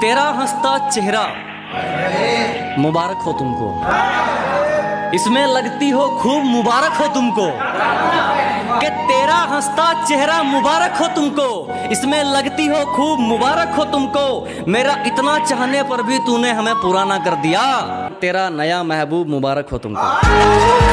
तेरा हंसता चेहरा मुबारक हो तुमको। इसमें लगती हो खूब मुबारक हो तुमको कि तेरा हंसता चेहरा मुबारक हो तुमको। इसमें लगती हो खूब मुबारक हो तुमको। मेरा इतना चाहने पर भी तूने हमें पुराना कर दिया। तेरा नया महबूब मुबारक हो तुमको।